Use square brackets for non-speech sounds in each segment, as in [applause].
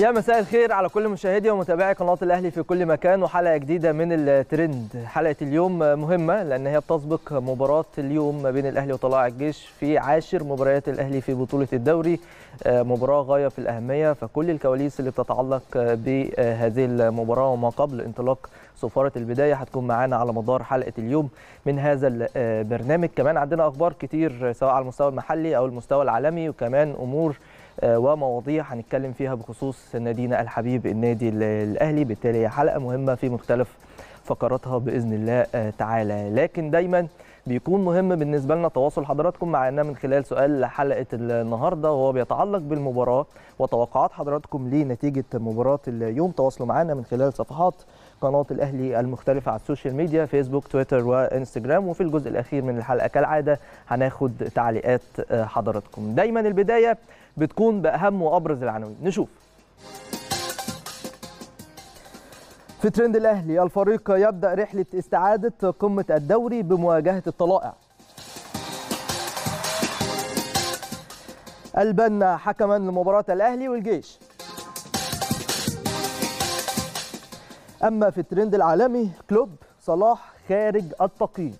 يا مساء الخير على كل مشاهدي ومتابعي قناة الأهلي في كل مكان وحلقة جديدة من الترند. حلقة اليوم مهمة لأن هي بتسبق مباراة اليوم ما بين الأهلي وطلائع الجيش في عاشر مباريات الأهلي في بطولة الدوري. مباراة غاية في الأهمية فكل الكواليس اللي بتتعلق بهذه المباراة وما قبل انطلاق صفارة البداية هتكون معانا على مدار حلقة اليوم من هذا البرنامج كمان عندنا أخبار كتير سواء على المستوى المحلي أو المستوى العالمي وكمان أمور ومواضيع هنتكلم فيها بخصوص نادينا الحبيب النادي الأهلي. بالتالي هي حلقة مهمة في مختلف فقراتها بإذن الله تعالى. لكن دايما بيكون مهم بالنسبة لنا تواصل حضراتكم معنا من خلال سؤال حلقة النهارده وهو بيتعلق بالمباراة وتوقعات حضراتكم لنتيجة مباراة اليوم. تواصلوا معنا من خلال صفحات قناة الأهلي المختلفة على السوشيال ميديا فيسبوك تويتر وإنستجرام. وفي الجزء الأخير من الحلقة كالعادة هناخد تعليقات حضراتكم. دايما البداية بتكون بأهم وأبرز العناوين. نشوف. في ترند الأهلي الفريق يبدأ رحلة استعادة قمة الدوري بمواجهة الطلائع. البنا حكما لمباراة الأهلي والجيش. أما في الترند العالمي كلوب صلاح خارج التقييم.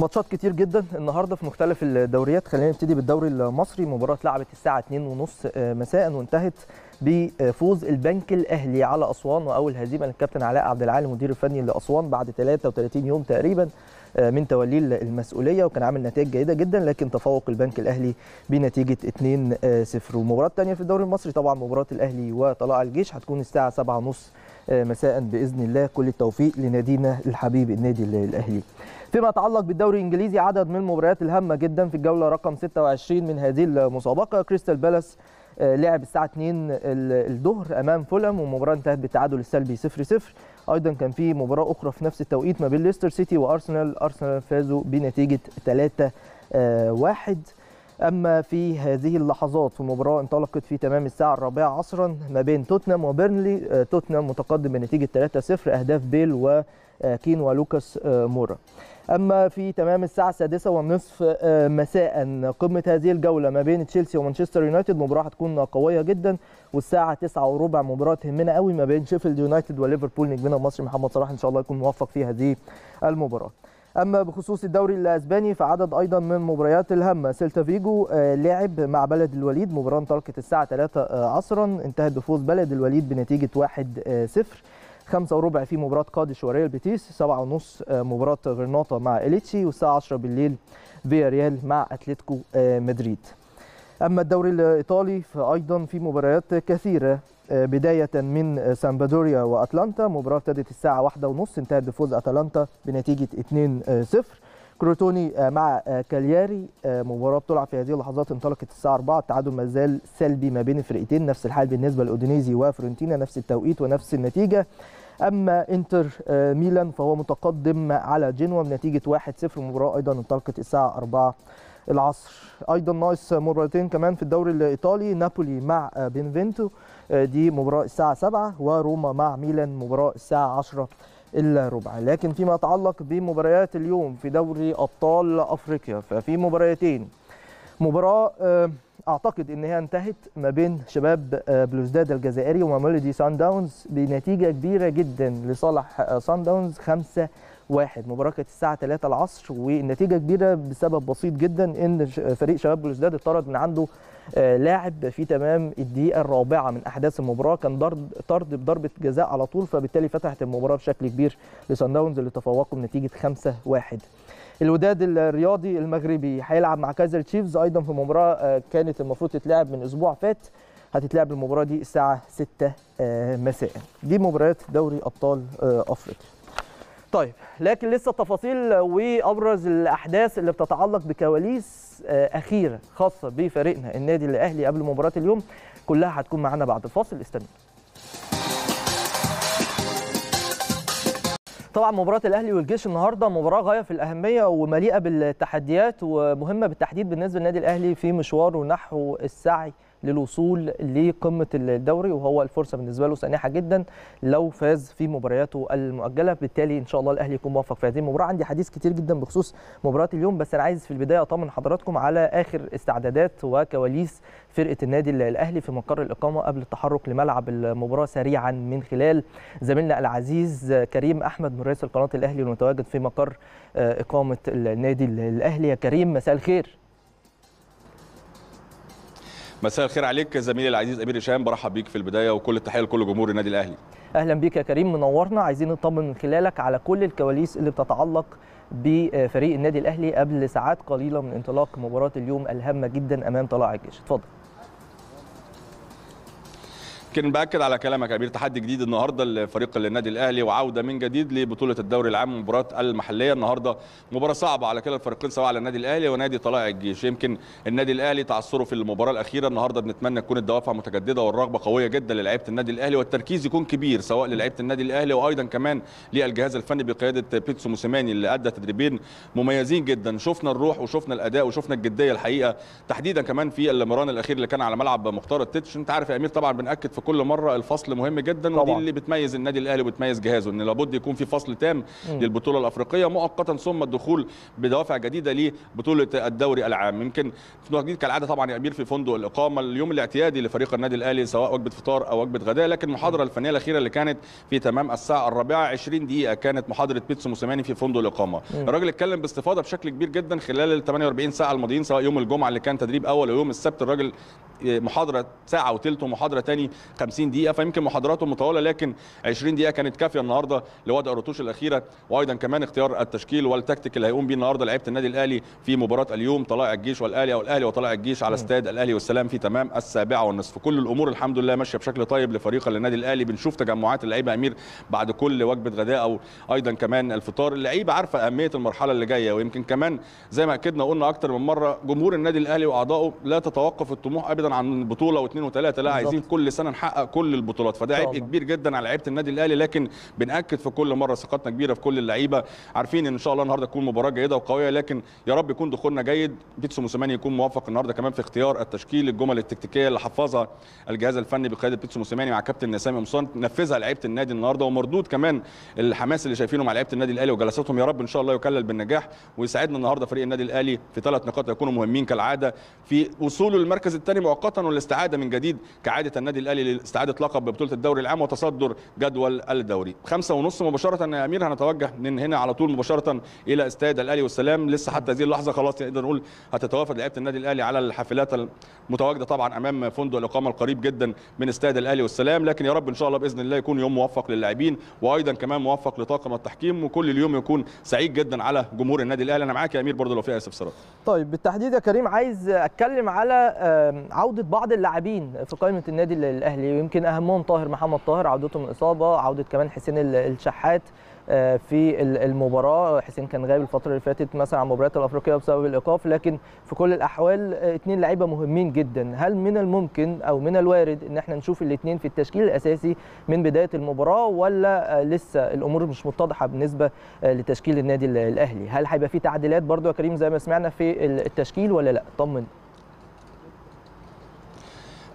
ماتشات كتير جدا النهارده في مختلف الدوريات. خلينا نبتدي بالدوري المصري. مباراة اتلعبت الساعة 2:30 مساء وانتهت بفوز البنك الأهلي على أسوان. وأول هزيمة للكابتن علاء عبد العال المدير الفني لأسوان بعد 33 يوم تقريبا من توليه المسؤولية. وكان عامل نتائج جيدة جدا لكن تفوق البنك الأهلي بنتيجة 2-0 والمباراه الثانية في الدوري المصري طبعا مباراة الأهلي وطلائع الجيش هتكون الساعة 7:30 مساء بإذن الله. كل التوفيق لنادينا الحبيب النادي الأهلي. فيما يتعلق بالدوري الإنجليزي عدد من المباريات الهامة جدا في الجولة رقم 26 من هذه المسابقة. كريستال بالاس لعب الساعة 2 الظهر أمام فولهام والمباراه انتهت بالتعادل السلبي 0 0 أيضا كان في مباراة أخرى في نفس التوقيت ما بين ليستر سيتي وأرسنال. أرسنال فازوا بنتيجة 3 1 أما في هذه اللحظات في مباراة انطلقت في تمام الساعة الرابعة عصرا ما بين توتنهام وبيرنلي توتنهام متقدم بنتيجة 3 0 أهداف بيل وكين ولوكاس مورا. أما في تمام الساعة السادسة والنصف مساء قمة هذه الجولة ما بين تشيلسي ومانشستر يونايتد مباراة هتكون قوية جدا والساعة 9 وربع مباراة تهمنا قوي ما بين شيفيلد يونايتد وليفربول نجمنا المصري محمد صلاح إن شاء الله يكون موفق في هذه المباراة. أما بخصوص الدوري الأسباني فعدد أيضا من مباريات الهامه سيلتا فيجو لعب مع بلد الوليد مباراة انطلقت الساعة 3 عصرا. انتهت بفوز بلد الوليد بنتيجة 1-0 خمسة وربع في مباراة قادش وريال بيتيس سبعة ونص مباراة غرناطة مع إليتشي والساعة 10 بالليل فيا ريال مع أتلتيكو مدريد. أما الدوري الإيطالي فأيضا في مباريات كثيرة. بداية من سامبادوريا وأتلانتا. مباراة ابتدت الساعة واحدة ونص انتهت بفوز أتلانتا بنتيجة 2-0 كروتوني مع كالياري مباراة بتلعب في هذه اللحظات انطلقت الساعة 4 التعادل ما زال سلبي ما بين الفرقتين نفس الحال بالنسبة لأودينيزي وفيورنتينا نفس التوقيت ونفس النتيجة. أما إنتر ميلان فهو متقدم على جنوا بنتيجة 1-0 مباراة أيضا انطلقت الساعة 4 العصر. أيضا ناقص مباراتين كمان في الدوري الإيطالي. نابولي مع بينفينتو دي مباراة الساعة 7 وروما مع ميلان مباراة الساعة 10 الا ربع لكن فيما يتعلق بمباريات اليوم في دوري أبطال أفريقيا ففي مباراتين مباراة أعتقد ان هي انتهت ما بين شباب بلوزداد الجزائري وماميلودي صن داونز بنتيجة كبيرة جدا لصالح صن داونز 5 واحد. مباراه كانت الساعة 3 العصر والنتيجة كبيرة بسبب بسيط جدا إن فريق شباب بلوزداد اتطرد من عنده لاعب في تمام الدقيقة الرابعة من أحداث المباراة. كان ضرب طرد بضربه جزاء على طول فبالتالي فتحت المباراة بشكل كبير لسان داونز اللي تفوقوا بنتيجه 5 واحد. الوداد الرياضي المغربي هيلعب مع كايزر تشيفز أيضا في مباراة كانت المفروض تتلعب من أسبوع فات. هتتلعب المباراة دي الساعة 6 مساء. دي مباريات دوري أبطال أفريقيا. طيب لكن لسه التفاصيل وأبرز الأحداث اللي بتتعلق بكواليس أخيرة خاصة بفريقنا النادي الأهلي قبل مباراة اليوم كلها هتكون معانا بعد الفاصل استنوا. طبعا مباراة الأهلي والجيش النهارده مباراة غاية في الأهمية ومليئة بالتحديات ومهمة بالتحديد بالنسبة للنادي الأهلي في مشواره نحو السعي للوصول لقمة الدوري وهو الفرصة بالنسبة له سانحه جدا لو فاز في مبارياته المؤجلة. بالتالي إن شاء الله الأهلي يكون موفق في هذه المباراة. عندي حديث كتير جدا بخصوص مباراة اليوم بس أنا عايز في البداية أطمن حضراتكم على آخر استعدادات وكواليس فرقة النادي الأهلي في مقر الإقامة قبل التحرك لملعب المباراة سريعا من خلال زميلنا العزيز كريم أحمد مراسل قناه الأهلي المتواجد في مقر إقامة النادي الأهلي. يا كريم مساء الخير. مساء الخير عليك زميلي العزيز أمير هشام برحب بيك في البداية وكل التحية لكل جمهور النادي الأهلي. أهلا بيك يا كريم منورنا. عايزين نطمن من خلالك على كل الكواليس اللي بتتعلق بفريق النادي الأهلي قبل ساعات قليلة من انطلاق مباراة اليوم الهامة جدا أمام طلائع الجيش. اتفضل. يمكن باكد على كلامك يا امير تحدي جديد النهارده لفريق النادي الأهلي وعودة من جديد لبطولة الدوري العام مباراه المحلية. النهارده مباراة صعبة على كلا الفريقين سواء على النادي الأهلي ونادي طلائع الجيش. يمكن النادي الأهلي تعثره في المباراة الأخيرة. النهارده بنتمنى تكون الدوافع متجددة والرغبة قوية جدا للاعيبه النادي الأهلي والتركيز يكون كبير سواء للاعيبه النادي الأهلي وأيضا كمان للجهاز الفني بقيادة بيتسو موسيماني اللي أدى تدريبين مميزين جدا. شفنا الروح وشفنا الأداء وشفنا الجدية الحقيقة. تحديدا كمان في المران الأخير اللي كان على ملعب مختار التتش. أنت عارف يا أمير طبعا بنأكد في كل مرة الفصل فصل مهم جدا طبعا. ودي اللي بتميز النادي الأهلي وبتميز جهازه إن لابد يكون في فصل تام م. للبطولة الأفريقية مؤقتا ثم الدخول بدوافع جديدة لبطولة الدوري العام يمكن جديد كالعادة طبعا يا أمير في فندق الإقامة اليوم الاعتيادي لفريق النادي الأهلي سواء وجبة فطار أو وجبة غداء لكن المحاضرة الفنية الأخيرة اللي كانت في تمام الساعة الرابعة 20 دقيقة كانت محاضرة بيتسو موسيماني في فندق الإقامة م. الراجل اتكلم باستفاضة بشكل كبير جدا خلال ال 48 ساعة الماضيين سواء يوم الجمعة اللي كان تدريب أول ويوم السبت الراجل محاضرة ساعة وثلث ومحاضرة ثاني 50 دقيقة فيمكن محاضراته مطولة لكن 20 دقيقة كانت كافية النهارده لوضع الرتوش الأخيرة. وأيضا كمان اختيار التشكيل والتكتيك اللي هيقوم بيه النهارده لعيبة النادي الأهلي في مباراة اليوم طلائع الجيش والأهلي أو الأهلي وطلائع الجيش على استاد الأهلي والسلام في تمام السابعة والنصف. كل الأمور الحمد لله ماشية بشكل طيب لفريق النادي الأهلي. بنشوف تجمعات اللعيبة أمير بعد كل وجبة غداء أو أيضا كمان الفطار. اللعيبة عارفة أهمية المرحلة اللي جاية ويمكن كمان زي ما أكدنا وقلنا أكتر من مرة جمهور النادي الأهلي وأعضائه لا تتوقف الطموح ابدا عن بطولة واثنين وثلاثه لا عايزين كل سنة نحقق كل البطولات. فده عبء كبير جدا على لعيبة النادي الأهلي لكن بنأكد في كل مرة ثقتنا كبيرة في كل اللعيبة. عارفين إن إن شاء الله النهارده تكون مباراة جيدة وقوية لكن يا رب يكون دخولنا جيد. بيتسو موسيماني يكون موفق النهارده كمان في اختيار التشكيل الجمل التكتيكية اللي حفظها الجهاز الفني بقيادة بيتسو موسيماني مع كابتن سامي قمصان نفذها لعيبة النادي النهارده. ومردود كمان الحماس اللي شايفينه مع لعيبة النادي الأهلي وجلساتهم يا رب إن شاء الله يكلل بالنجاح ويساعدنا النهارده فريق النادي الأهلي في ثلاث نقاط يكونوا مهمين كالعادة في وصوله للمركز الثاني مؤقتا والاستعادة من جديد كعادة النادي الأهلي لاستعاده لقب ببطولة الدوري العام وتصدر جدول الدوري. خمسة ونص مباشرة يا أمير هنتوجه من هنا على طول مباشرة إلى استاد الأهلي والسلام. لسه حتى هذه اللحظة خلاص نقدر نقول هتتوافد لعيبة النادي الأهلي على الحافلات المتواجدة طبعا أمام فندق الإقامة القريب جدا من استاد الأهلي والسلام. لكن يا رب إن شاء الله بإذن الله يكون يوم موفق للاعبين وأيضا كمان موفق لطاقم التحكيم وكل اليوم يكون سعيد جدا على جمهور النادي الأهلي. أنا معاك يا أمير برضه لو في استفسارات طيب بالتحديد يا كريم عايز أتكلم على عودة بعض اللاعبين في قائمة النادي الأهلي ويمكن أهمهم طاهر محمد طاهر عودته من إصابة عودة كمان حسين الشحات في المباراة. حسين كان غايب الفترة اللي فاتت مثلا عن المباريات الأفريقية بسبب الإيقاف لكن في كل الأحوال اثنين لعيبة مهمين جدا. هل من الممكن أو من الوارد إن إحنا نشوف الاثنين في التشكيل الأساسي من بداية المباراة ولا لسه الأمور مش متضحة بالنسبة لتشكيل النادي الأهلي؟ هل هيبقى في تعديلات برضو يا كريم زي ما سمعنا في التشكيل ولا لأ؟ طمن.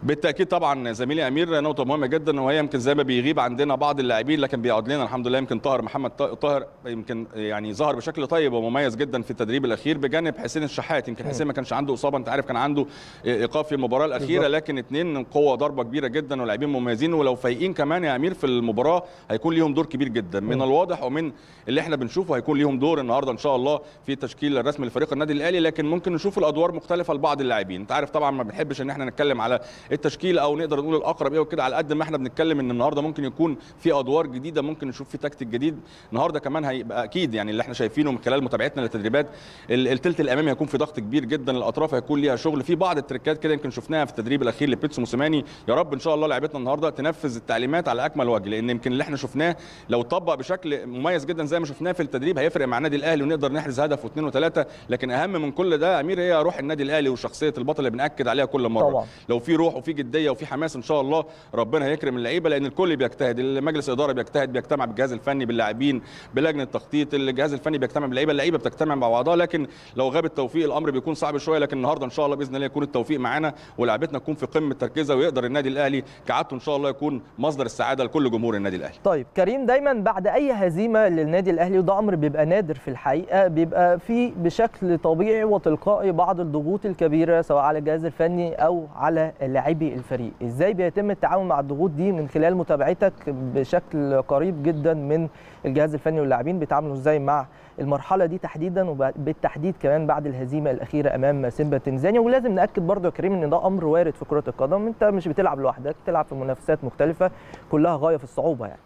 بالتأكيد طبعا زميلي أمير نقطة مهمة جدا وهي يمكن زي ما بيغيب عندنا بعض اللاعبين لكن بيقعد لنا الحمد لله يمكن طاهر محمد طاهر يمكن يعني ظهر بشكل طيب ومميز جدا في التدريب الأخير بجانب حسين الشحات. يمكن حسين ما كانش عنده إصابة أنت عارف كان عنده إيقاف في المباراة الأخيرة لكن اثنين قوة ضربة كبيرة جدا ولاعبين مميزين ولو فايقين كمان يا أمير في المباراة هيكون ليهم دور كبير جدا. من الواضح ومن اللي إحنا بنشوفه هيكون ليهم دور النهارده إن شاء الله في التشكيل الرسمي لفريق النادي الأهلي لكن ممكن نشوف الأدوار مختلفة لبعض اللاعبين. أنت عارف طبعا ما بنحبش إن إحنا نتكلم على التشكيل أو نقدر نقول الاقرب إيه وكده على قد ما إحنا بنتكلم ان النهارده ممكن يكون في ادوار جديده ممكن نشوف في تكتيك جديد. النهارده كمان هيبقى أكيد يعني اللي إحنا شايفينه من خلال متابعتنا للتدريبات الثلث الامامي هيكون في ضغط كبير جدا الاطراف هيكون ليها شغل. في بعض التريكات كده يمكن شفناها في التدريب الاخير لبيتسو موسيماني. يا رب ان شاء الله لعيبتنا النهارده تنفذ التعليمات على اكمل وجه لأن يمكن اللي إحنا شفناه لو اتطبق بشكل مميز جدا زي ما شفناه في التدريب هيفرق مع النادي الاهلي ونقدر نحرز هدف واثنين وثلاثة. لكن أهم من كل ده أمير هي روح النادي الأهلي وشخصية البطل اللي بنأكد عليها كل مرة. طبعا. لو في روح وفي جدية وفي حماس إن شاء الله. ربنا هيكرم اللعيبة لأن الكل بيجتهد المجلس الاداره بيجتهد بيجتمع بالجهاز الفني باللاعبين بلجنة التخطيط الجهاز الفني بيجتمع باللعيبة اللعيبة بتجتمع مع بعضها. لكن لو غاب التوفيق الأمر بيكون صعب شوية لكن النهارده إن شاء الله بإذن الله يكون التوفيق معانا ولاعبتنا تكون في قمة تركيزها ويقدر النادي الأهلي كعادته إن شاء الله يكون مصدر السعادة لكل جمهور النادي الأهلي. طيب كريم دايما بعد أي هزيمة للنادي الأهلي وده أمر بيبقى نادر في الحقيقة بيبقى في بشكل طبيعي وتلقائي بعض الضغوط الكبيرة سواء على الجهاز الفني أو على لاعبي الفريق. إزاي بيتم التعامل مع الضغوط دي من خلال متابعتك بشكل قريب جدا من الجهاز الفني واللاعبين؟ بيتعاملوا إزاي مع المرحلة دي تحديدا وبالتحديد كمان بعد الهزيمة الأخيرة أمام سيمبا تنزانيا؟ ولازم نأكد برضو يا كريم إن ده أمر وارد في كرة القدم. أنت مش بتلعب لوحدك بتلعب في منافسات مختلفة كلها غاية في الصعوبة يعني.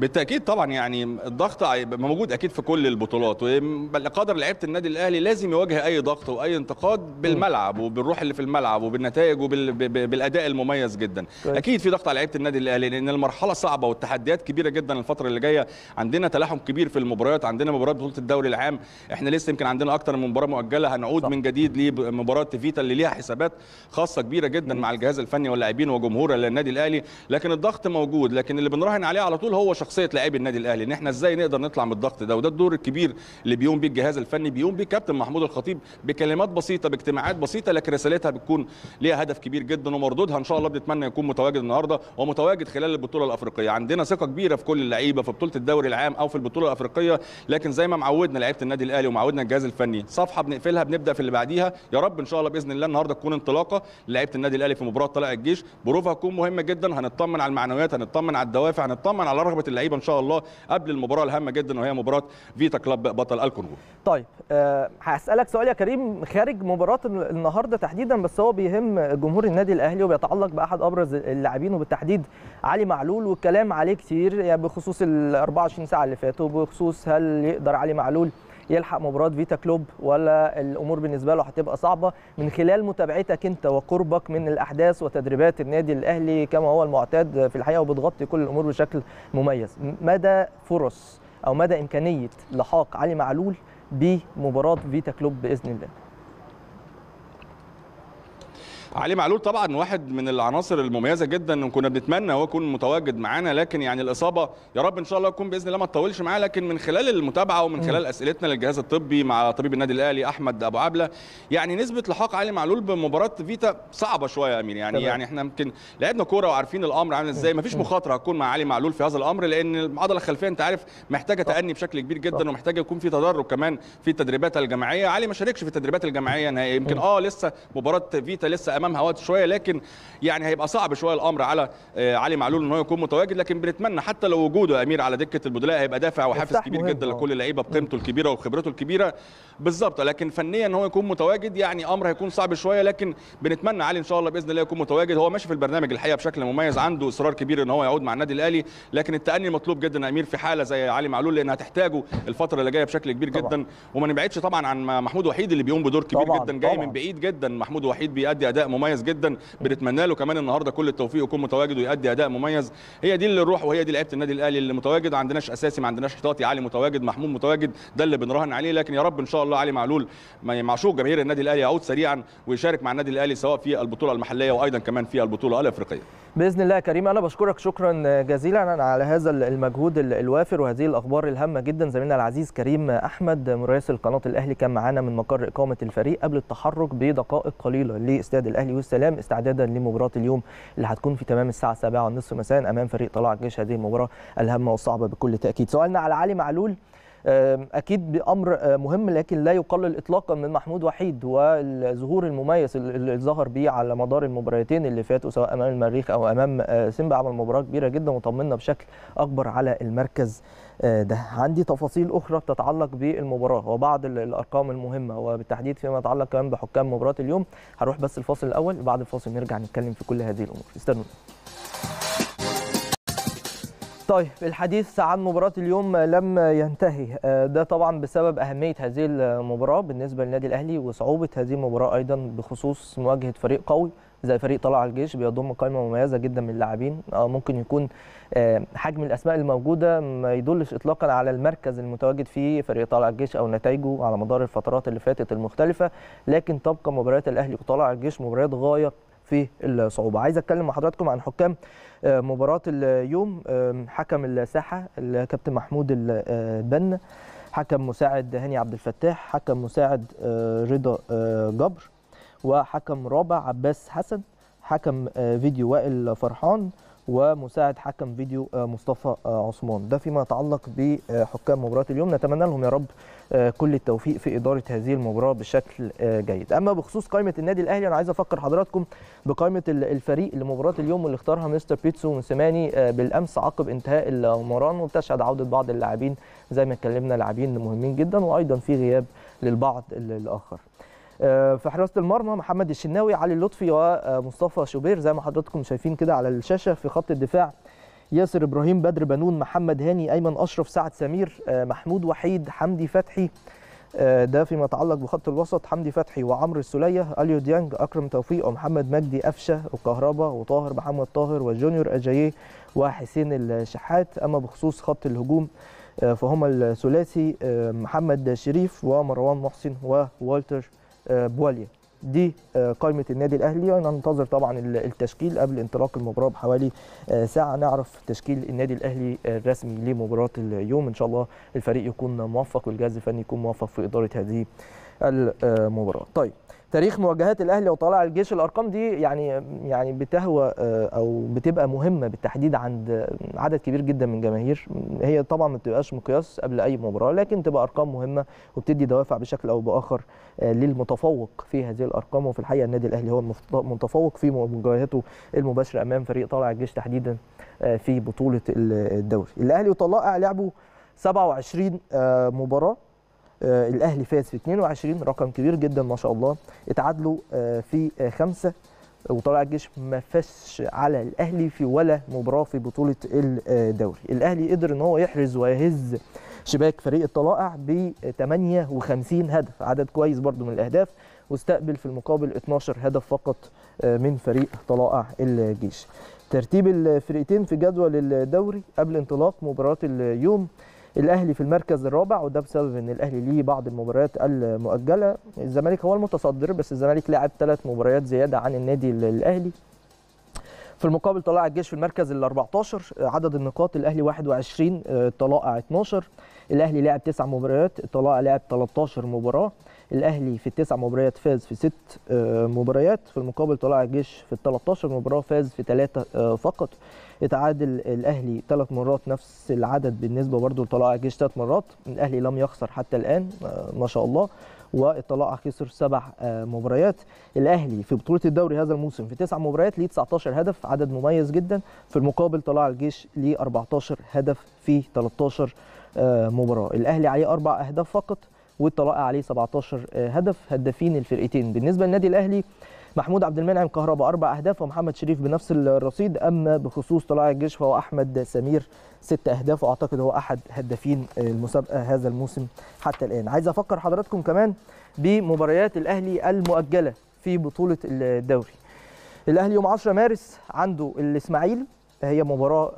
بالتأكيد طبعا يعني الضغط موجود أكيد في كل البطولات وقدر لعيبة النادي الأهلي لازم يواجه أي ضغط وأي انتقاد بالملعب وبالروح اللي في الملعب وبالنتائج وبالاداء المميز جدا. كويس. أكيد في ضغط على لعيبة النادي الأهلي لأن المرحلة صعبة والتحديات كبيرة جدا الفترة اللي جاية. عندنا تلاحم كبير في المباريات عندنا مباراه بطولة الدوري العام. إحنا لسه يمكن عندنا أكتر من مباراة مؤجلة هنعود صح. من جديد لمباراه فيتا اللي ليها حسابات خاصة كبيرة جدا مع الجهاز الفني واللاعبين وجمهور النادي الأهلي. لكن الضغط موجود لكن اللي بنراهن عليه على طول هو شخصية لاعبي النادي الأهلي إن إحنا إزاي نقدر نطلع من الضغط ده؟ وده الدور الكبير اللي بيقوم بيه الجهاز الفني بيقوم بيه كابتن محمود الخطيب بكلمات بسيطة باجتماعات بسيطة لكن رسالتها بتكون ليها هدف كبير جدا ومردودها. إن شاء الله بنتمنى يكون متواجد النهارده ومتواجد خلال البطولة الأفريقية. عندنا ثقة كبيرة في كل اللعيبة في بطولة الدوري العام أو في البطولة الأفريقية لكن زي ما معودنا لعيبة النادي الأهلي ومعودنا الجهاز الفني صفحة بنقفلها بنبدأ في اللي بعديها. يا رب إن شاء الله بإذن الله النهارده تكون انطلاقة لعيبة النادي الأهلي في مباراة طلائع الجيش. بروفها هتكون مهمة جدا هنطمن على المعنويات هنطمن على الدوافع هنطمن على رغبة اللعيبة إن شاء الله قبل المباراة الهامة جدا وهي مباراة فيتا كلاب بطل الكونغو. طيب أه هسألك سؤال يا كريم خارج مباراة النهارده تحديدا بس هو بيهم جمهور النادي الأهلي وبيتعلق بأحد أبرز اللاعبين وبالتحديد علي معلول والكلام عليه كتير يعني بخصوص ال 24 ساعة اللي فاتوا بخصوص هل يقدر علي معلول يلحق مباراة فيتا كلوب ولا الأمور بالنسبة له هتبقى صعبة من خلال متابعتك أنت وقربك من الأحداث وتدريبات النادي الأهلي كما هو المعتاد في الحقيقة وبتغطي كل الأمور بشكل مميز. مدى فرص أو مدى إمكانية لحاق علي معلول بمباراة فيتا كلوب بإذن الله؟ علي معلول طبعا واحد من العناصر المميزة جدا كنا بنتمنى هو يكون متواجد معانا لكن يعني الإصابة يا رب إن شاء الله يكون بإذن الله ما تطولش معاه لكن من خلال المتابعة ومن خلال أسئلتنا للجهاز الطبي مع طبيب النادي الأهلي أحمد أبو عبلة يعني نسبة لحاق علي معلول بمباراة فيتا صعبة شوية يا أمير. يعني طبعا. يعني إحنا يمكن لعبنا كورة وعارفين الأمر عامل إزاي ما فيش مخاطرة هتكون مع علي معلول في هذا الأمر لأن العضلة الخلفية أنت عارف محتاجة تأني بشكل كبير جدا ومحتاجة يكون في تدرج كمان في التدريبات الجماعية. علي ما شاركش في التدريبات الجماعية نهائيا يمكن آه لسه مباراة فيتا لسه امامها وقت شوية لكن يعني هيبقى صعب شوية الامر على علي معلول إن هو يكون متواجد. لكن بنتمنى حتى لو وجوده يا أمير على دكة البدلاء هيبقى دافع وحافز كبير جدا لكل اللعيبة بقيمته الكبيرة وخبرته الكبيرة. بالظبط. لكن فنيا إن هو يكون متواجد يعني أمر هيكون صعب شوية لكن بنتمنى علي إن شاء الله بإذن الله يكون متواجد. هو ماشي في البرنامج الحقيقة بشكل مميز عنده إصرار كبير إن هو يعود مع النادي الأهلي. لكن التأني مطلوب جدا أمير في حالة زي علي معلول لأنها هتحتاجه الفترة اللي جاية بشكل كبير طبعا. جدا. وما نبعدش طبعا عن محمود وحيد اللي بيقوم بدور كبير طبعا. جدا جاي طبعا. من بعيد جدا. محمود وحيد بيأدي أداء مميز جدا. بنتمنى له كمان النهارده كل التوفيق يكون متواجد ويؤدي أداء مميز. هي دي اللي الروح وهي دي لعيبة النادي الأهلي اللي متواجد. ما عندناش أساسي ما عندناش احتياطي. علي متواجد محمود متواجد. ده اللي بنراهن عليه. لكن يا رب إن شاء الله علي معلول معشوق جماهير النادي الأهلي يعود سريعا ويشارك مع النادي الأهلي سواء في البطولة المحلية وأيضا كمان في البطولة الأفريقية. بإذن الله كريم أنا بشكرك شكرا جزيلا على هذا المجهود الوافر وهذه الأخبار الهامة جدا. زميلنا العزيز كريم أحمد مراسل قناة الأهلي كان معانا من مقر إقامة الفريق قبل التحرك بدقائق قليلة لإستاد الأهلي والسلام. استعدادا لمباراة اليوم اللي هتكون في تمام الساعة 7:30 مساء أمام فريق طلائع الجيش. هذه المباراة الهامة والصعبة بكل تأكيد. سؤالنا على علي معلول. أكيد بأمر مهم لكن لا يقلل اطلاقا من محمود وحيد والظهور المميز اللي ظهر بيه على مدار المباراتين اللي فاتوا سواء أمام المريخ أو أمام سيمبا عمل مباراة كبيرة جدا وطمنا بشكل أكبر على المركز ده. عندي تفاصيل أخرى تتعلق بالمباراة وبعض الأرقام المهمة وبالتحديد فيما يتعلق كمان بحكام مباراة اليوم. هروح بس الفاصل الأول وبعد الفاصل نرجع نتكلم في كل هذه الأمور. استنوا طيب الحديث عن مباراة اليوم لم ينتهي. ده طبعا بسبب أهمية هذه المباراة بالنسبة للنادي الأهلي وصعوبة هذه المباراة أيضا بخصوص مواجهة فريق قوي زي فريق طلع الجيش بيضم قائمة مميزة جدا من اللاعبين. ممكن يكون حجم الأسماء الموجودة ما يدلش إطلاقا على المركز المتواجد فيه فريق طلع الجيش أو نتائجه على مدار الفترات اللي فاتت المختلفة. لكن تبقى مباريات الأهلي وطلع الجيش مباريات غاية في الصعوبة. عايز أتكلم مع حضراتكم عن حكام مباراة اليوم حكم الساحة الكابتن محمود البنا حكم مساعد هاني عبد الفتاح حكم مساعد رضا جبر وحكم رابع عباس حسن حكم فيديو وائل فرحان ومساعد حكم فيديو مصطفى عثمان. ده فيما يتعلق بحكام مباراة اليوم. نتمنى لهم يا رب كل التوفيق في إدارة هذه المباراة بشكل جيد. أما بخصوص قائمة النادي الأهلي أنا عايز أفكر حضراتكم بقائمة الفريق لمباراة اليوم واللي اختارها مستر بيتسو موسيماني بالأمس عقب انتهاء المران وبتشهد عودة بعض اللاعبين زي ما اتكلمنا لاعبين مهمين جدا وأيضا في غياب للبعض الآخر. في حراسة المرمى محمد الشناوي علي لطفي ومصطفى شوبير. زي ما حضراتكم شايفين كده على الشاشة في خط الدفاع ياسر إبراهيم بدر بنون محمد هاني أيمن أشرف سعد سمير محمود وحيد حمدي فتحي ده فيما يتعلق بخط الوسط حمدي فتحي وعمرو السولية اليو ديانج أكرم توفيق ومحمد مجدي قفشة وكهربا وطاهر محمد طاهر وجونيور أجاييه وحسين الشحات. أما بخصوص خط الهجوم فهم الثلاثي محمد شريف ومروان محسن ووالتر بواليا. دي قائمة النادي الأهلي. ننتظر طبعا التشكيل قبل انطلاق المباراة بحوالي ساعة. نعرف تشكيل النادي الأهلي الرسمي لمباراة اليوم. إن شاء الله الفريق يكون موفق والجهاز الفني يكون موفق في إدارة هذه المباراة. طيب تاريخ مواجهات الأهلي وطلائع الجيش الأرقام دي يعني يعني بتهوى أو بتبقى مهمة بالتحديد عند عدد كبير جدا من جماهير. هي طبعا ما بتبقاش مقياس قبل أي مباراة لكن تبقى أرقام مهمة وبتدي دوافع بشكل أو بآخر للمتفوق في هذه الأرقام. وفي الحقيقة النادي الأهلي هو المتفوق في مواجهاته المباشرة أمام فريق طلائع الجيش تحديدا في بطولة الدوري. الأهلي وطلائع لعبوا 27 مباراة. الأهلي فاز في 22 رقم كبير جدا ما شاء الله. اتعادلوا في خمسة وطلع الجيش ما فازش على الأهلي في ولا مباراة في بطولة الدوري. الأهلي قدر إن هو يحرز ويهز شباك فريق الطلائع ب 58 هدف عدد كويس برضو من الأهداف واستقبل في المقابل 12 هدف فقط من فريق طلائع الجيش. ترتيب الفرقتين في جدول الدوري قبل انطلاق مباراة اليوم الأهلي في المركز الرابع وده بسبب إن الأهلي ليه بعض المباريات المؤجلة. الزمالك هو المتصدر بس الزمالك لعب ثلاث مباريات زيادة عن النادي الأهلي. في المقابل طلائع الجيش في المركز ال 14 عدد النقاط الأهلي 21 طلائع 12 الأهلي لعب تسع مباريات طلائع لعب 13 مباراة. الأهلي في التسع مباريات فاز في ست مباريات. في المقابل طلائع الجيش في ال 13 مباراة فاز في ثلاثة فقط. اتعادل الأهلي ثلاث مرات نفس العدد بالنسبة برضه لطلائع الجيش ثلاث مرات. الأهلي لم يخسر حتى الآن ما شاء الله. والطلائع خسر سبع مباريات. الأهلي في بطولة الدوري هذا الموسم في تسع مباريات ليه 19 هدف عدد مميز جدا. في المقابل طلائع الجيش ليه 14 هدف في 13 مباراة. الأهلي عليه أربع أهداف فقط والطلائع عليه 17 هدف هدافين الفرقتين. بالنسبة للنادي الأهلي محمود عبد المنعم كهربا أربع أهداف ومحمد شريف بنفس الرصيد. أما بخصوص طلائع الجيش فهو أحمد سمير ست أهداف وأعتقد هو أحد هدافين المسابقه هذا الموسم حتى الآن. عايز أفكر حضراتكم كمان بمباريات الأهلي المؤجلة في بطولة الدوري. الأهلي يوم 10 مارس عنده الإسماعيلي هي مباراة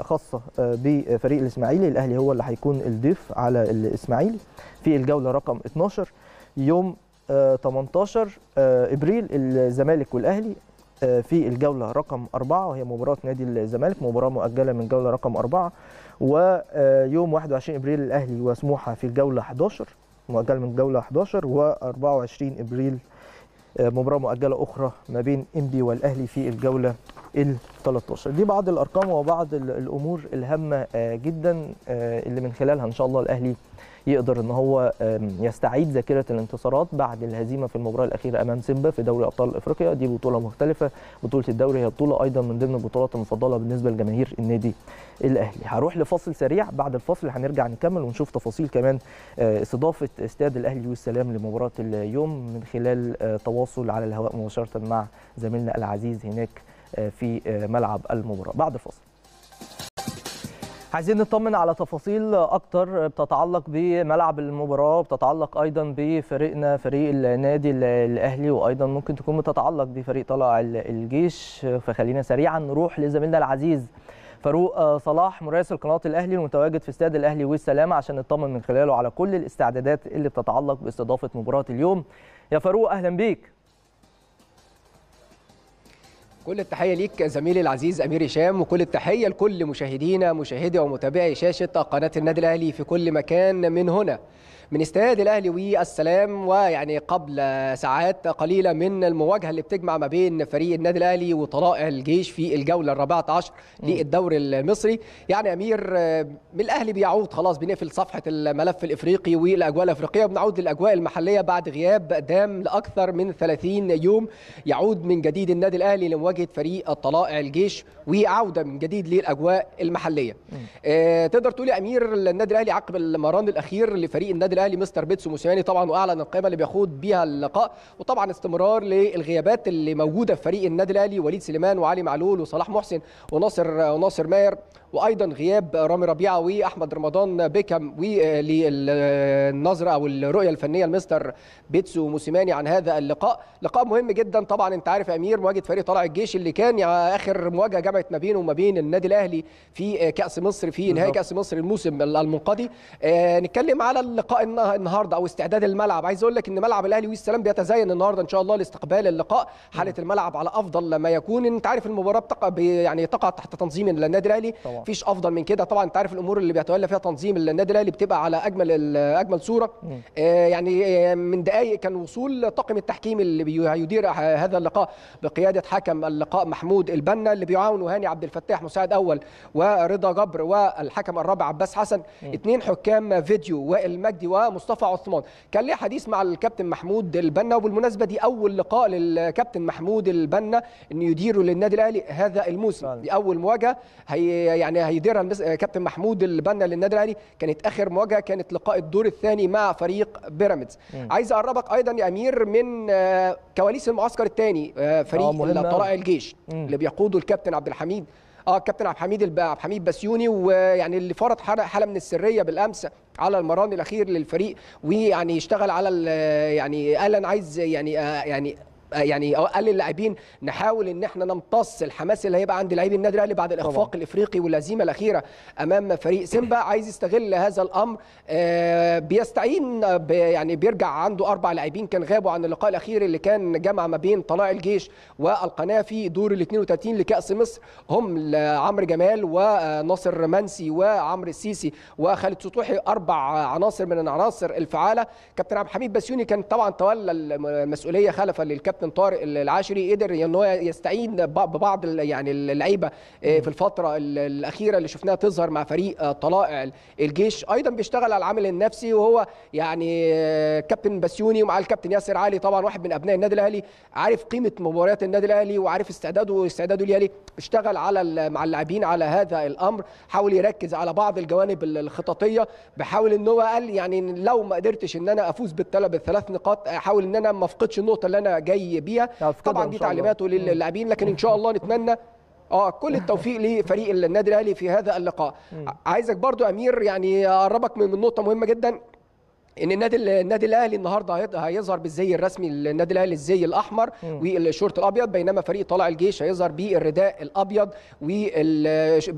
خاصة بفريق الإسماعيلي. الأهلي هو اللي هيكون الضيف على الإسماعيلي في الجولة رقم 12 يوم 18 إبريل. الزمالك والأهلي في الجولة رقم أربعة. وهي مباراة نادي الزمالك مباراة مؤجلة من جولة رقم أربعة. ويوم 21 إبريل الأهلي وسموحة في الجولة 11 مؤجلة من جولة 11 و24 إبريل مباراة مؤجلة أخرى ما بين إنبي والأهلي في الجولة ال 13 دي بعض الأرقام وبعض الأمور الهامة جدا اللي من خلالها إن شاء الله الأهلي يقدر إن هو يستعيد ذاكرة الانتصارات بعد الهزيمة في المباراة الأخيرة أمام سيمبا في دوري أبطال إفريقيا. دي بطولة مختلفة. بطولة الدوري هي بطولة أيضا من ضمن البطولات المفضلة بالنسبة لجماهير النادي الأهلي. هروح لفاصل سريع بعد الفاصل هنرجع نكمل ونشوف تفاصيل كمان استضافة استاد الأهلي والسلام لمباراة اليوم من خلال تواصل على الهواء مباشرة مع زميلنا العزيز هناك في ملعب المباراة. بعد الفاصل عايزين نطمن على تفاصيل أكتر بتتعلق بملعب المباراة بتتعلق أيضا بفريقنا فريق النادي الأهلي وأيضا ممكن تكون بتتعلق بفريق طلائع الجيش. فخلينا سريعا نروح لزميلنا العزيز فاروق صلاح مراسل قناة الأهلي المتواجد في استاد الأهلي والسلامه عشان نطمن من خلاله على كل الاستعدادات اللي بتتعلق باستضافة مباراة اليوم. يا فاروق أهلا بيك. كل التحية ليك زميلي العزيز أمير هشام وكل التحية لكل مشاهدينا مشاهدي ومتابعي شاشة قناة النادي الأهلي في كل مكان من هنا. من استاد الأهلي والسلام ويعني قبل ساعات قليلة من المواجهة اللي بتجمع ما بين فريق النادي الأهلي وطلائع الجيش في الجولة الرابعة عشر للدوري المصري. يعني أمير من الأهلي بيعود خلاص بنقفل صفحة الملف الإفريقي والأجواء الإفريقية. وبنعود للأجواء المحلية بعد غياب دام لأكثر من 30 يوم يعود من جديد النادي الأهلي لمواجهة فريق طلائع الجيش وعوده من جديد للأجواء المحلية. آه تقدر تقول يا أمير النادي الأهلي عقب المران الأخير لفريق النادي الاهلي مستر بيتسو موسيماني طبعا وأعلن القائمه اللي بيخوض بيها اللقاء. وطبعا استمرار للغيابات اللي موجودة في فريق النادي الأهلي وليد سليمان وعلي معلول وصلاح محسن وناصر وناصر ماهر. وأيضا غياب رامي ربيعة وأحمد رمضان بيكم وللنظره أو الرؤية الفنية المستر بيتسو موسيماني عن هذا اللقاء. لقاء مهم جدا طبعا أنت عارف يا أمير مواجهة فريق طلائع الجيش اللي كان آخر مواجهة جمعت ما بينه وما بين النادي الأهلي في كأس مصر في نهائي كأس مصر الموسم المنقضي. آه نتكلم على اللقاء النهارده أو استعداد الملعب. عايز أقول لك إن ملعب الأهلي والسلام بيتزين النهارده إن شاء الله لاستقبال اللقاء. حالة الملعب على أفضل ما يكون. أنت عارف المباراة بتقع يعني تقع تحت تنظيم النادي الأهلي. مفيش أفضل من كده. طبعا أنت عارف الأمور اللي بيتولى فيها تنظيم النادي الأهلي بتبقى على أجمل أجمل صورة. آه يعني من دقائق كان وصول طاقم التحكيم اللي هيدير هذا اللقاء بقيادة حكم اللقاء محمود البنا اللي بيعاونه هاني عبد الفتاح مساعد أول ورضا جبر والحكم الرابع عباس حسن. اثنين حكام فيديو وائل مجدي ومصطفى عثمان. كان ليه حديث مع الكابتن محمود البنا وبالمناسبة دي أول لقاء للكابتن محمود البنا إنه يديره للنادي الأهلي هذا الموسم. دي أول مواجهة. هي يعني هيديرها كابتن محمود البنا للنادي الأهلي. كانت آخر مواجهة كانت لقاء الدور الثاني مع فريق بيراميدز. عايز أقربك أيضا يا أمير من كواليس المعسكر الثاني فريق طلائع الجيش مم. اللي بيقوده الكابتن عبد الحميد. آه الكابتن عبد الحميد عبد الحميد بسيوني ويعني اللي فرض حالة من السرية بالأمس على المران الأخير للفريق ويعني اشتغل على يعني قال أنا عايز يعني آه يعني يعني قال للاعبين نحاول إن إحنا نمتص الحماس اللي هيبقى عند لاعبي النادي الأهلي بعد الإخفاق طبعا. الإفريقي والهزيمة الأخيرة أمام فريق سيمبا. عايز يستغل هذا الأمر آه بيستعين يعني بيرجع عنده أربع لاعبين كان غابوا عن اللقاء الأخير اللي كان جمع ما بين طلائع الجيش والقناة في دور ال 32 لكأس مصر. هم عمرو جمال وناصر منسي وعمرو السيسي وخالد سطوحي أربع عناصر من العناصر الفعالة. كابتن عبد الحميد بسيوني كان طبعا تولى المسؤولية خلفا للكابتن كابتن طارق العاشري قدر إن هو يستعين ببعض يعني اللعيبة في الفترة الأخيرة اللي شفناها تظهر مع فريق طلائع الجيش. أيضا بيشتغل على العامل النفسي وهو يعني كابتن بسيوني ومع الكابتن ياسر علي طبعا واحد من أبناء النادي الأهلي. عارف قيمة مباريات النادي الأهلي وعارف استعداده واستعداده ليالي اشتغل على مع اللاعبين على هذا الأمر حاول يركز على بعض الجوانب الخططية بحاول إن هو قال يعني لو ما قدرتش إن أنا أفوز بالثلاث نقاط احاول إن أنا ما أفقدش النقطة اللي أنا جاي بيها. طبعا دي تعليماته للاعبين لكن إن شاء الله نتمنى آه كل التوفيق لفريق النادي الأهلي في هذا اللقاء. عايزك برضو أمير يعني أقربك من نقطة مهمة جدا إن النادي النادي الأهلي النهارده هيظهر بالزي الرسمي للنادي الأهلي الزي الأحمر والشورت الأبيض بينما فريق طلائع الجيش هيظهر بالرداء الأبيض والقميص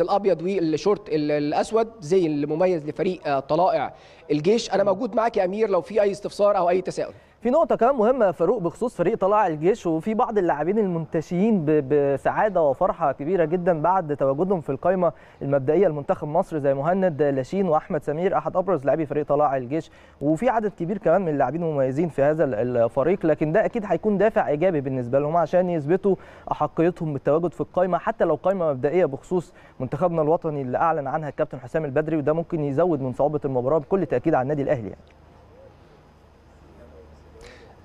الأبيض والشورت الأسود زي المميز لفريق طلائع الجيش. أنا موجود معاك يا أمير لو في أي استفسار أو أي تساؤل. في نقطة كمان مهمة يا فاروق بخصوص فريق طلائع الجيش وفي بعض اللاعبين المنتشين بسعادة وفرحة كبيرة جدا بعد تواجدهم في القائمة المبدئية لمنتخب مصر زي مهند لاشين وأحمد سمير أحد أبرز لاعبي فريق طلائع الجيش وفي عدد كبير كمان من اللاعبين المميزين في هذا الفريق لكن ده أكيد هيكون دافع إيجابي بالنسبة لهم عشان يثبتوا أحقيتهم بالتواجد في القائمة حتى لو قائمة مبدئية بخصوص منتخبنا الوطني اللي أعلن عنها الكابتن حسام البدري وده ممكن يزود من صعوبة المباراة بكل تأكيد على النادي الأهلي يعني.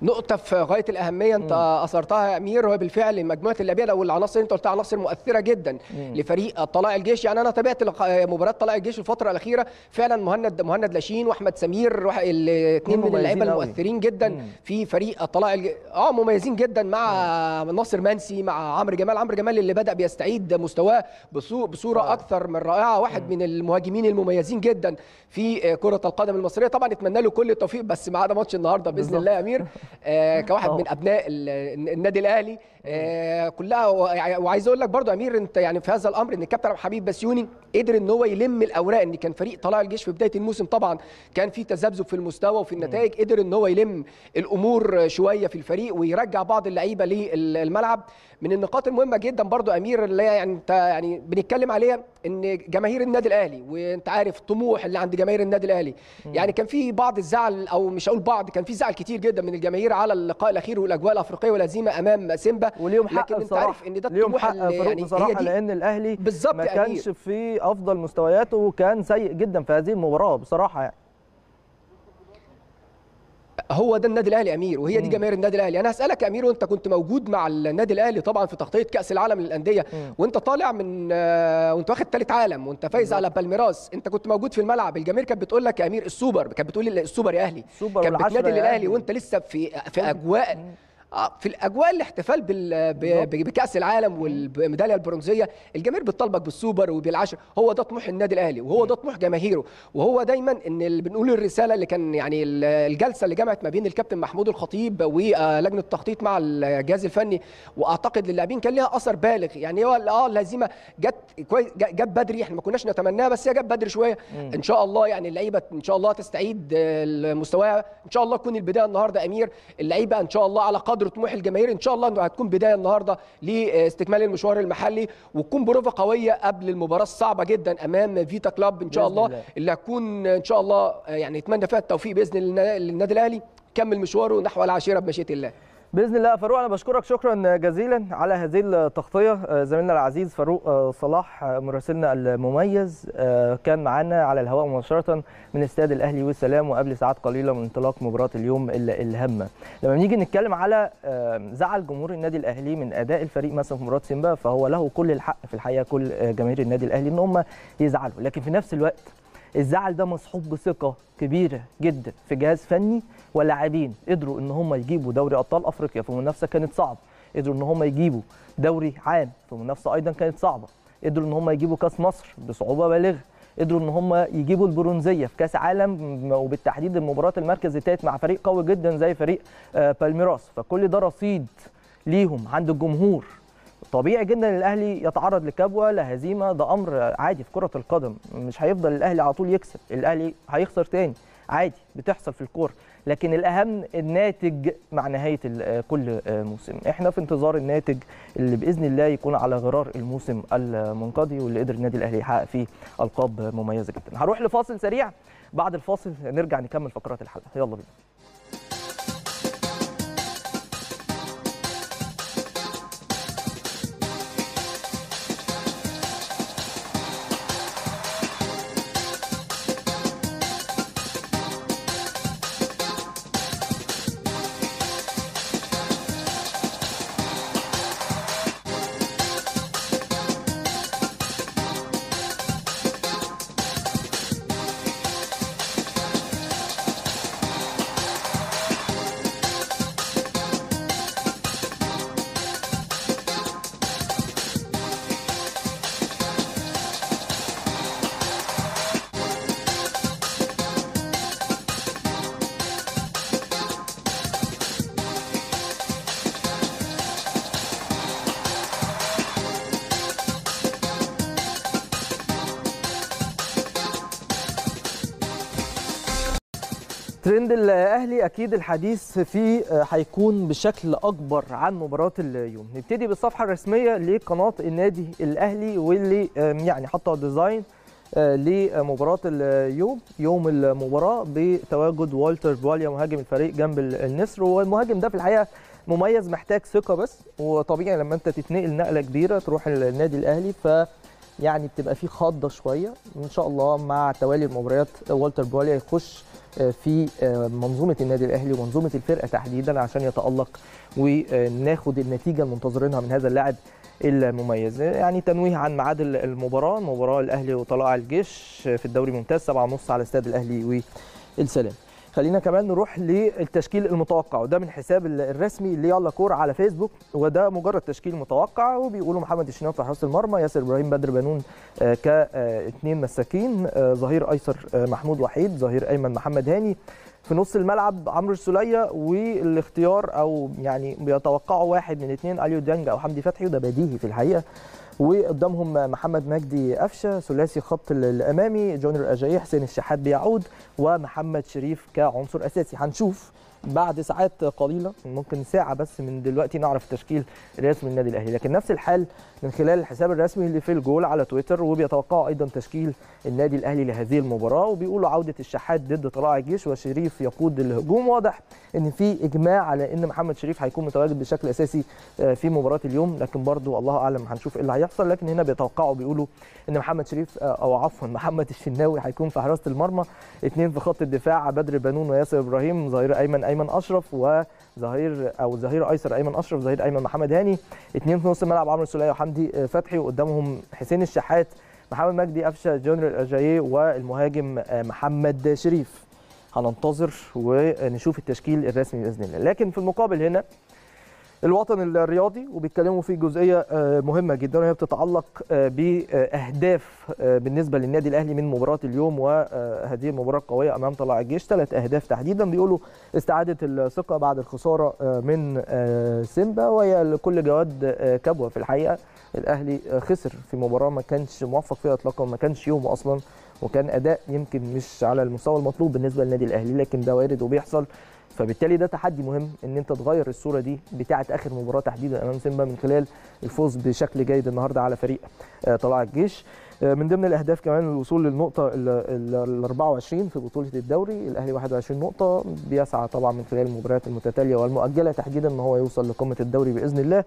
نقطة في غاية الأهمية أنت أثرتها يا أمير وهي بالفعل مجموعة اللاعبين أو العناصر أنت قلتها عناصر مؤثرة جدا لفريق طلائع الجيش. يعني أنا تابعت مباراة طلائع الجيش الفترة الأخيرة. فعلا مهند مهند لاشين وأحمد سمير الاثنين من اللعيبة. المؤثرين جدا مم. في فريق طلائع الجيش آه مميزين جدا مع ناصر منسي مع عمرو جمال. عمرو جمال اللي بدأ بيستعيد مستواه بصو- بصورة آه. أكثر من رائعة واحد من المهاجمين المميزين جدا في كرة القدم المصرية. طبعا نتمنى له كل التوفيق بس ما عدا ماتش النهارده بإذن. الله يا أمير. [laughs] كواحد طبعا. من أبناء ال- النادي الأهلي. آه، كلها و- وعايز أقول لك برضو أمير أنت يعني في هذا الأمر إن الكابتن عبد الحميد بسيوني قدر إن هو يلم الأوراق إن كان فريق طلائع الجيش في بداية الموسم. طبعا كان في تذبذب في المستوى وفي النتائج قدر إن هو يلم الأمور شوية في الفريق ويرجع بعض اللعيبة للملعب من النقاط المهمة جدا برضو أمير اللي يعني أنت يعني بنتكلم عليها إن جماهير النادي الأهلي وأنت عارف الطموح اللي عند جماهير النادي الأهلي. يعني كان في بعض الزعل أو مش هقول بعض كان في زعل كتير جدا من الجماهير على اللقاء الأخير والأجواء الأفريقية والهزيمة أمام سيمبا وليهم حق لكن انت عارف إن ده ليهم حق يعني بصراحة هي دي لأن الأهلي ما يا كانش. في أفضل مستوياته وكان سيء جدا في هذه المباراة بصراحة يعني هو ده النادي الأهلي يا أمير وهي دي جماهير النادي الأهلي. أنا هسألك يا أمير وأنت كنت موجود مع النادي الأهلي طبعا في تغطية كأس العالم للأندية وأنت طالع من آه، وأنت واخد ثالث عالم وأنت فايز على بالميراس. أنت كنت موجود في الملعب. الجماهير كانت بتقول لك يا أمير السوبر كانت بتقول السوبر يا أهلي. كانت بتنادي أهلي. وأنت لسه في في أجواء آه، في الأجواء الاحتفال بال- ب- بكأس العالم والميدالية البرونزية الجماهير بتطالبك بالسوبر وبالعشر هو ده طموح النادي الأهلي وهو ده طموح جماهيره. وهو دايما إن اللي بنقول الرسالة اللي كان يعني ال- الجلسة اللي جمعت ما بين الكابتن محمود الخطيب ولجنه التخطيط مع الجهاز الفني. وأعتقد للاعبين كان ليها أثر بالغ. يعني هو آه الهزيمه جت كويس جت بدري إحنا ما كناش نتمناها بس هي جت بدري شوية. إن شاء الله يعني اللعيبة إن شاء الله تستعيد آه، مستواها إن شاء الله تكون البداية النهارده أمير. اللعيبة إن شاء الله على قدر طموح الجماهير. إن شاء الله إنه هتكون بداية النهارده لاستكمال المشوار المحلي وتكون بروفة قوية قبل المباراة الصعبة جدا أمام فيتا كلاب. إن شاء الله الله. اللي هتكون إن شاء الله يعني نتمنى فيها التوفيق بإذن الله للنادي الأهلي. كمل مشواره نحو العاشره بمشيئة الله. بإذن الله فاروق أنا بشكرك شكرا جزيلا على هذه التغطية. آه، زميلنا العزيز فاروق آه، صلاح آه، مراسلنا المميز كان معانا على الهواء مباشرة من استاد الأهلي والسلام وقبل ساعات قليلة من انطلاق مباراة اليوم ال- الهامة. لما بنيجي نتكلم على زعل جمهور النادي الأهلي من أداء الفريق مثلا في مباراة سيمبا فهو له كل الحق في الحقيقة كل جماهير النادي الأهلي إن هم يزعلوا. لكن في نفس الوقت الزعل ده مصحوب بثقة كبيرة جدا في جهاز فني ولاعبين قدروا إن هم يجيبوا دوري أبطال أفريقيا في منافسة كانت صعبة. قدروا إن هم يجيبوا دوري عام في منافسة أيضا كانت صعبة. قدروا إن هم يجيبوا كأس مصر بصعوبة بالغة. قدروا إن هم يجيبوا البرونزية في كأس عالم وبالتحديد المباراة المركز الثالث مع فريق قوي جدا زي فريق آه، بالميراس. فكل ده رصيد ليهم عند الجمهور. طبيعي جدا إن الأهلي يتعرض لكبوة لهزيمة ده أمر عادي في كرة القدم. مش هيفضل الأهلي على طول يكسب الأهلي هيخسر تاني. عادي بتحصل في الكورة. لكن الأهم الناتج مع نهاية كل موسم. إحنا في انتظار الناتج اللي بإذن الله يكون على غرار الموسم المنقضي واللي قدر النادي الأهلي يحقق فيه ألقاب مميزة جدا. هروح لفاصل سريع. بعد الفاصل نرجع نكمل فقرات الحلقة. يلا بينا. ترند الأهلي أكيد الحديث فيه آه، هيكون بشكل أكبر عن مباراة اليوم. نبتدي بالصفحة الرسمية لقناة النادي الأهلي واللي يعني حاطة design آه، لمباراة اليوم يوم المباراة بتواجد والتر بواليا مهاجم الفريق جنب ال- النسر والمهاجم ده في الحقيقة مميز محتاج ثقة بس وطبيعي لما انت تتنقل نقلة كبيرة تروح النادي الأهلي ف يعني بتبقى فيه خضة شوية. ان شاء الله مع توالي المباريات والتر بواليا يخش في منظومة النادي الأهلي ومنظومة الفرقة تحديدا عشان يتألق وناخد النتيجة المنتظرينها من هذا اللاعب المميز. يعني تنويه عن ميعاد المباراة مباراة الأهلي وطلائع الجيش في الدوري الممتاز 7:30 على استاد الأهلي والسلام. خلينا كمان نروح للتشكيل المتوقع وده من حساب الرسمي ليلا كور على فيسبوك وده مجرد تشكيل متوقع وبيقولوا محمد الشناوي في حراسه المرمى ياسر إبراهيم بدر بنون كاثنين مساكين ظهير أيسر محمود وحيد ظهير أيمن محمد هاني. في نص الملعب عمرو السولية والاختيار أو يعني بيتوقعوا واحد من اثنين أليو ديانج أو حمدي فتحي وده بديهي في الحقيقة. وقدامهم محمد مجدي قفشة ثلاثي خط الأمامي جونر اجاي حسين الشحات بيعود ومحمد شريف كعنصر أساسي. هنشوف بعد ساعات قليلة ممكن ساعة بس من دلوقتي نعرف تشكيل رسمي النادي الأهلي. لكن نفس الحال من خلال الحساب الرسمي اللي في الجول على تويتر وبيتوقعوا أيضا تشكيل النادي الأهلي لهذه المباراة. وبيقولوا عودة الشحات ضد طلائع الجيش وشريف يقود الهجوم. واضح إن في إجماع على إن محمد شريف هيكون متواجد بشكل أساسي في مباراة اليوم. لكن برضو الله أعلم هنشوف إيه اللي هيحصل. لكن هنا بيتوقعوا بيقولوا إن محمد شريف أو عفوا محمد الشناوي هيكون في حراسة المرمى. اثنين في خط الدفاع بدر بنون وياسر إبراهيم ظهير أيمن أيمن أشرف وظهير أو ظهير ايسر أيمن أشرف ظهير أيمن محمد هاني. اثنين في نص الملعب عمرو السوليه وحمدي فتحي وقدامهم حسين الشحات محمد مجدي قفشة جونر الاجاييه والمهاجم محمد شريف. هننتظر ونشوف التشكيل الرسمي بإذن الله. لكن في المقابل هنا الوطن الرياضي وبيتكلموا في جزئية مهمة جدا وهي بتتعلق بأهداف بالنسبة للنادي الأهلي من مباراة اليوم وهذه المباراه القويه أمام طلائع الجيش. ثلاث أهداف تحديدا بيقولوا استعادة الثقة بعد الخسارة من سيمبا وهي لكل جواد كبوة. في الحقيقة الأهلي خسر في مباراة ما كانش موفق فيها اطلاقا ما كانش يومه أصلا وكان أداء يمكن مش على المستوى المطلوب بالنسبة للنادي الأهلي. لكن ده وارد وبيحصل. فبالتالي ده تحدي مهم إن أنت تغير الصورة دي بتاعة آخر مباراة تحديدا أمام سيمبا من خلال الفوز بشكل جيد النهارده على فريق طلائع الجيش. من ضمن الأهداف كمان الوصول للنقطة ال 24 في بطولة الدوري الأهلي 21 نقطة بيسعى طبعا من خلال المباريات المتتالية والمؤجلة تحديدا إن هو يوصل لقمة الدوري بإذن الله.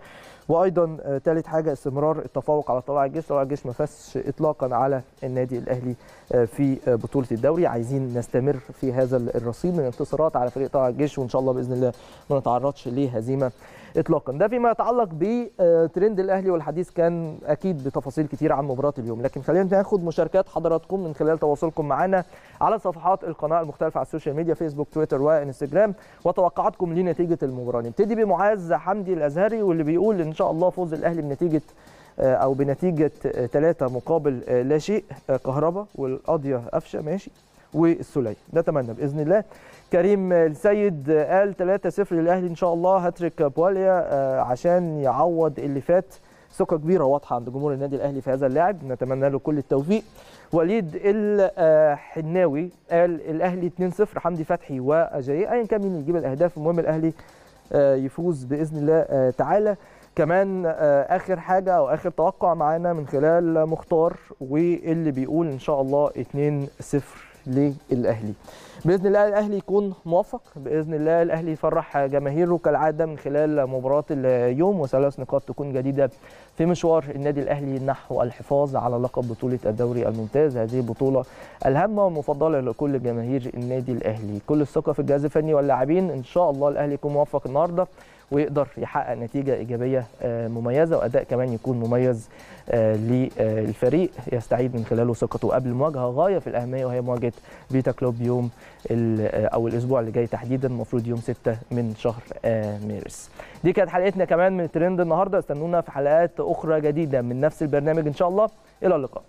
وأيضا ثالث حاجة استمرار التفوق على طلائع الجيش. طلائع الجيش ما فازش اطلاقا على النادي الأهلي في بطولة الدوري. عايزين نستمر في هذا الرصيد من الانتصارات على فريق طلائع الجيش وإن شاء الله بإذن الله ما نتعرضش لهزيمة اطلاقا. ده فيما يتعلق بترند الأهلي والحديث كان أكيد بتفاصيل كتير عن مباراة اليوم. لكن خلينا ناخد مشاركات حضراتكم من خلال تواصلكم معنا على صفحات القناة المختلفة على السوشيال ميديا فيسبوك تويتر وإنستجرام وتوقعاتكم لنتيجة المباراة. نبتدي بمعاذ حمدي الأزهري واللي بيقول إن شاء الله فوز الأهلي بنتيجة أو بنتيجة ثلاثة مقابل لا شيء كهربا والقاضية قفشة ماشي والسولية نتمنى بإذن الله. كريم السيد قال 3-0 للأهلي إن شاء الله. هاتريك بواليا عشان يعوض اللي فات. ثقة كبيرة واضحة عند جمهور النادي الأهلي في هذا اللاعب. نتمنى له كل التوفيق. وليد الحناوي قال الأهلي 2-0 حمدي فتحي واجاي ايا كان مين يجيب الأهداف المهم الأهلي يفوز بإذن الله تعالى. كمان آخر حاجة أو آخر توقع معانا من خلال مختار واللي بيقول إن شاء الله 2-0 للأهلي. بإذن الله الأهلي يكون موفق بإذن الله الأهلي يفرح جماهيره كالعادة من خلال مباراة اليوم وثلاث نقاط تكون جديدة في مشوار النادي الأهلي نحو الحفاظ على لقب بطولة الدوري الممتاز. هذه البطوله الهامة والمفضله لكل جماهير النادي الأهلي. كل الثقة في الجهاز الفني واللاعبين. إن شاء الله الأهلي يكون موفق النهارده. ويقدر يحقق نتيجة إيجابية مميزة وأداء كمان يكون مميز للفريق يستعيد من خلاله ثقته. قبل مواجهه غاية في الأهمية وهي مواجهة بيتا كلوب يوم أو الأسبوع اللي جاي تحديدا المفروض يوم 6 من شهر مارس. دي كانت حلقتنا كمان من ترند النهارده. استنونا في حلقات أخرى جديدة من نفس البرنامج إن شاء الله. إلى اللقاء.